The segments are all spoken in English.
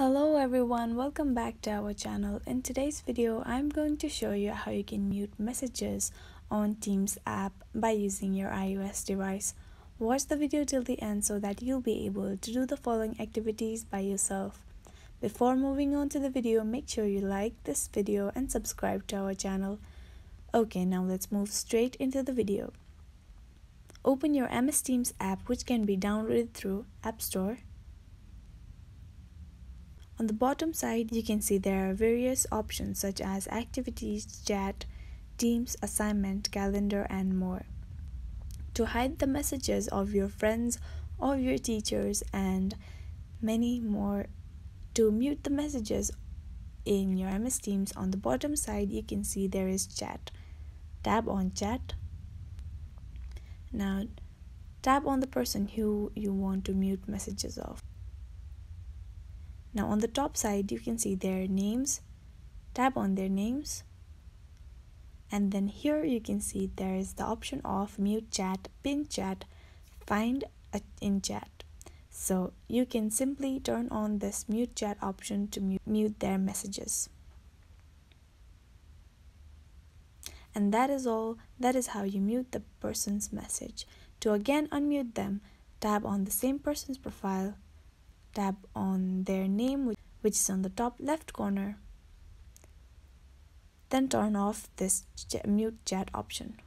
Hello everyone, welcome back to our channel. In today's video, I'm going to show you how you can mute messages on Teams app by using your iOS device. Watch the video till the end so that you'll be able to do the following activities by yourself. Before moving on to the video, make sure you like this video and subscribe to our channel. Okay, now let's move straight into the video. Open your MS Teams app which can be downloaded through App Store on the bottom side, you can see there are various options such as activities, chat, teams, assignment, calendar, and more. To hide the messages of your friends or your teachers and many more, to mute the messages in your MS Teams, on the bottom side, you can see there is chat. Tap on chat. Now, tap on the person who you want to mute messages of. Now on the top side, you can see their names. Tap on their names. And then here you can see there is the option of mute chat, pin chat, find in chat. So you can simply turn on this mute chat option to mute, mute their messages. And that is all. That is how you mute the person's message. To again unmute them, tap on the same person's profile tap on their name which is on the top left corner. Then turn off this mute chat option.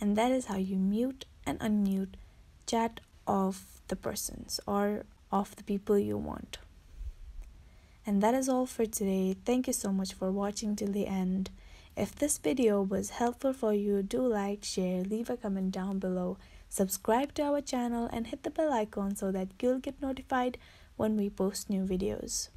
And that is how you mute and unmute chat of the persons or of the people you want. And that is all for today. Thank you so much for watching till the end if this video was helpful for you do like share leave a comment down below Subscribe to our channel and hit the bell icon so that you'll get notified when we post new videos.